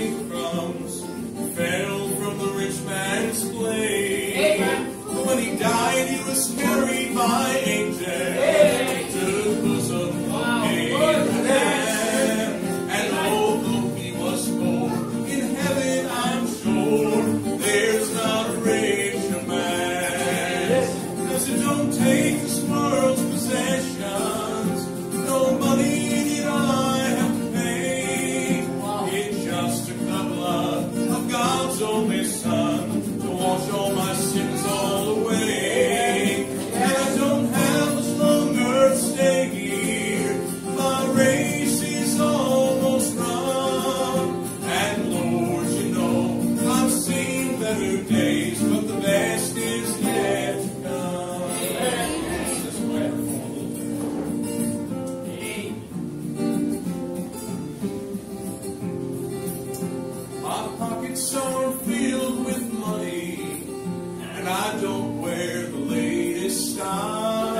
crumbs fell from the rich man's plate. Amen. When he died, he was carried by better days, but the best is yet to come. My pockets are filled with money, and I don't wear the latest style.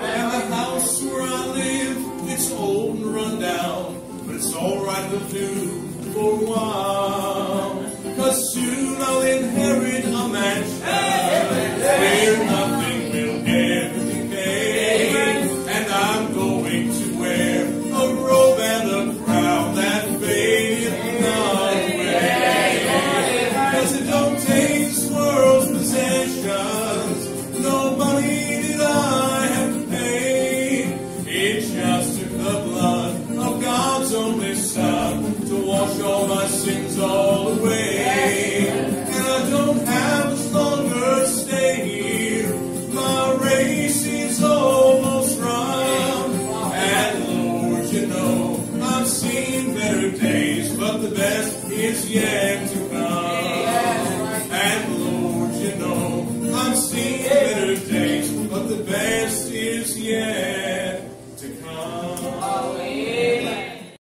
And the house where I live, it's old and run down, but it's alright to do for a while. blessings all the way. And I don't have much longer stay here. My race is almost run. And Lord, you know, I've seen better days, but the best is yet to come. And Lord, you know, I've seen better days, but the best is yet to come.